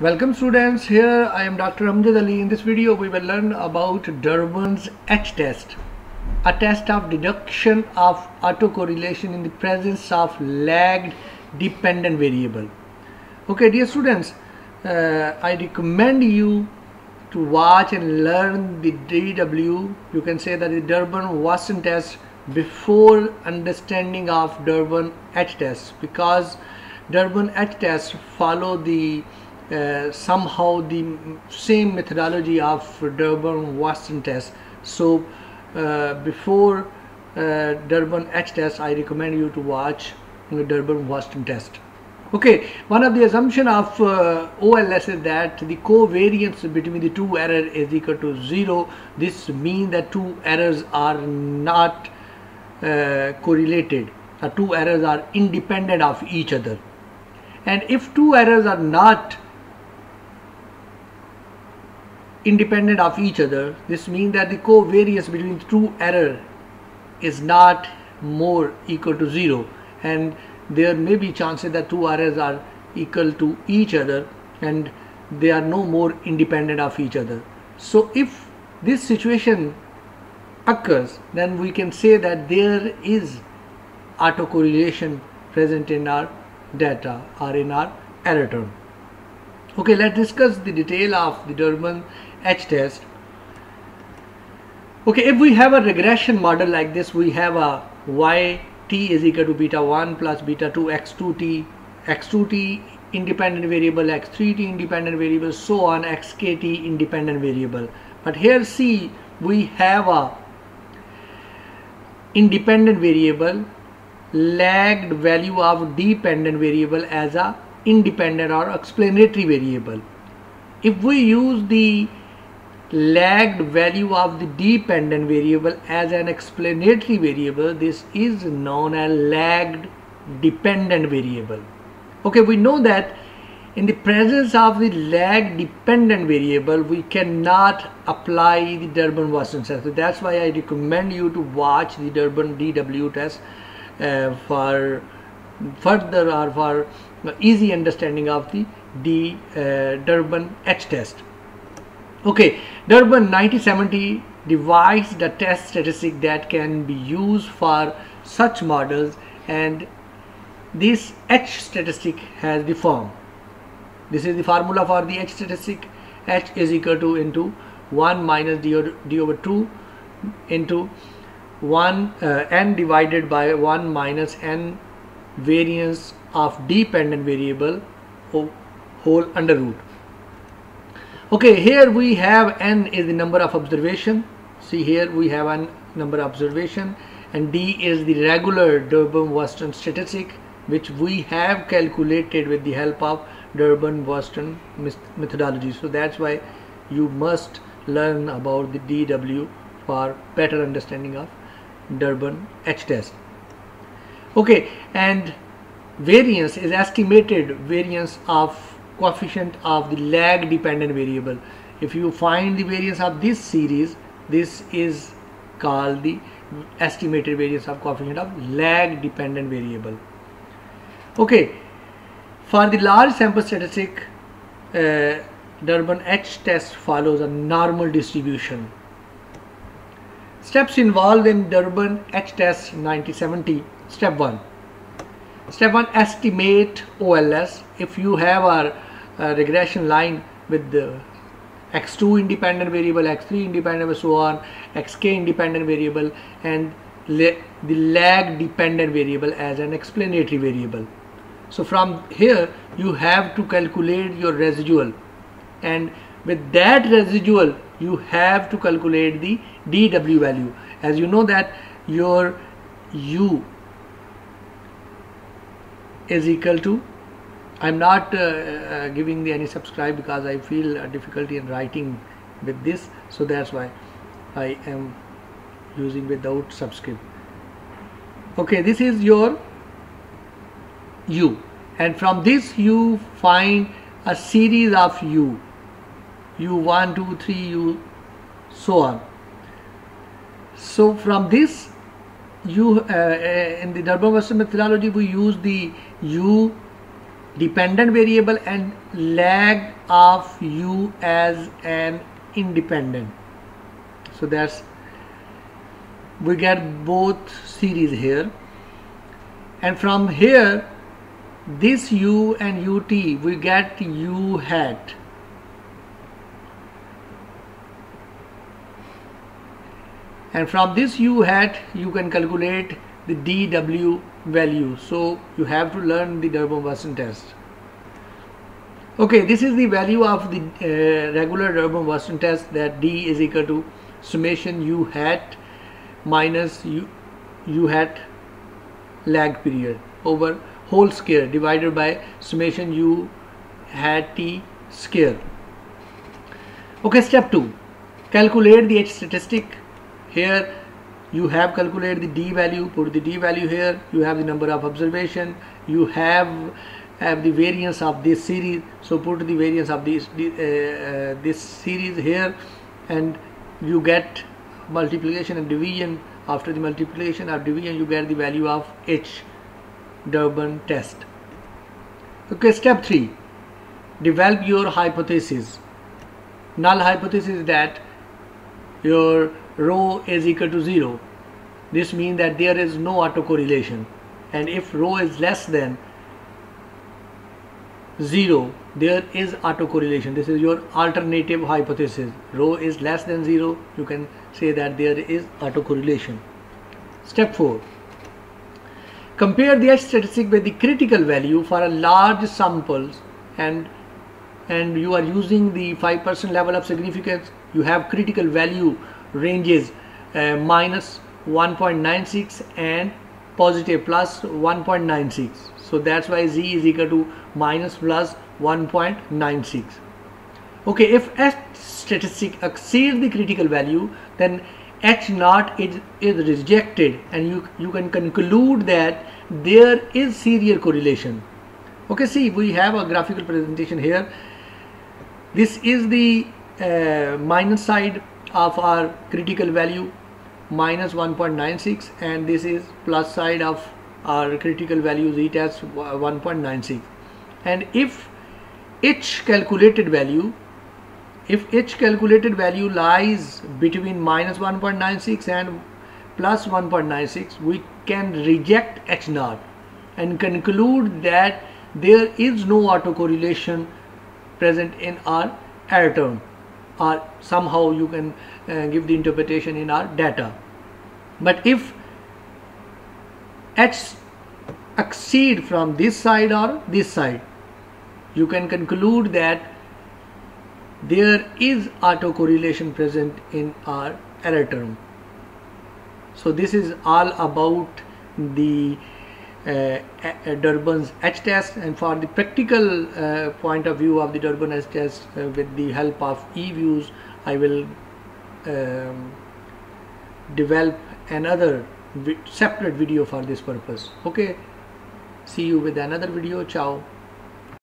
Welcome students, here I am Dr. Amjad Ali. In this video we will learn about Durbin's H test, a test of deduction of autocorrelation in the presence of lagged dependent variable. Okay dear students, uh, I recommend you to watch and learn the DW, you can say that the Durbin-Watson test before understanding of Durbin H test because Durbin H test follow the uh, somehow the same methodology of Durbin Watson test. So uh, before uh, Durbin H test, I recommend you to watch Durbin Watson test. Okay, one of the assumption of uh, OLS is that the covariance between the two error is equal to zero. This means that two errors are not uh, correlated. The two errors are independent of each other. And if two errors are not independent of each other. This means that the covariance between two error is not more equal to zero and there may be chances that two errors are equal to each other and they are no more independent of each other. So if this situation occurs then we can say that there is autocorrelation present in our data or in our error term. Okay, let's discuss the detail of the Durbin H test. Okay, if we have a regression model like this, we have a y t is equal to beta 1 plus beta 2 x2t, x2t independent variable, x3t independent variable, so on, xkt independent variable. But here see, we have a independent variable lagged value of dependent variable as a independent or explanatory variable. If we use the lagged value of the dependent variable as an explanatory variable, this is known as lagged dependent variable. Okay, we know that in the presence of the lag dependent variable, we cannot apply the Durbin-Watson test. So that's why I recommend you to watch the Durbin DW test uh, for further or for easy understanding of the D, uh, Durbin H test. Okay, Durbin 1970 devised the test statistic that can be used for such models and this H statistic has the form. This is the formula for the H statistic. H is equal to into 1 minus d, d over 2 into 1 uh, n divided by 1 minus n variance of dependent variable whole under root. Okay, here we have n is the number of observation. See here we have a number of observation and d is the regular Durbin-Watson statistic which we have calculated with the help of Durbin-Watson methodology. So that's why you must learn about the DW for better understanding of Durbin H test okay and variance is estimated variance of coefficient of the lag dependent variable. If you find the variance of this series this is called the estimated variance of coefficient of lag dependent variable. Okay. For the large sample statistic uh, Durbin H test follows a normal distribution. Steps involved in Durbin H test 1970 Step 1. Step 1 estimate OLS. If you have a, a uh, regression line with the x2 independent variable, x3 independent variable, so on, xk independent variable and the lag dependent variable as an explanatory variable. So from here you have to calculate your residual and with that residual you have to calculate the dw value as you know that your u is equal to I'm not uh, uh, giving the any subscribe because I feel a difficulty in writing with this so that's why I am using without subscript okay this is your u and from this you find a series of u u1 2 3 u so on. So from this you uh, uh, in the Durbin-Watson methodology we use the u dependent variable and lag of u as an independent. So that's we get both series here. And from here this u and ut we get u hat and from this u hat you can calculate the dw value. So you have to learn the Durbin-Watson test. Okay this is the value of the uh, regular Durbin-Watson test that d is equal to summation u hat minus u, u hat lag period over whole square divided by summation u hat t square okay step 2 calculate the h statistic here you have calculated the d value put the d value here you have the number of observation you have have the variance of this series so put the variance of this uh, uh, this series here and you get multiplication and division. After the multiplication or division you get the value of H Durbin test. Okay step 3 develop your hypothesis. Null hypothesis is that your rho is equal to 0 this means that there is no autocorrelation. And if rho is less than 0 there is autocorrelation. This is your alternative hypothesis. Rho is less than 0 you can say that there is autocorrelation. Step 4 compare the statistic with the critical value for a large samples and and you are using the 5% level of significance. You have critical value ranges uh, minus 1.96 and positive plus 1.96 so that's why z is equal to minus plus 1.96 okay if h statistic exceeds the critical value then h naught is, is rejected. And you you can conclude that there is serial correlation. Okay see we have a graphical presentation here. This is the uh, minus side of our critical value minus 1.96 and this is plus side of our critical value z test 1.96 and if each calculated value if each calculated value lies between minus 1.96 and plus 1.96 we can reject h naught and conclude that there is no autocorrelation present in our error term or somehow you can uh, give the interpretation in our data. But if x exceed from this side or this side you can conclude that there is autocorrelation present in our error term. So this is all about the uh, Durbin's H test. And for the practical uh, point of view of the Durbin H test uh, with the help of EViews I will um, develop another separate video for this purpose. Okay? See you with another video. Ciao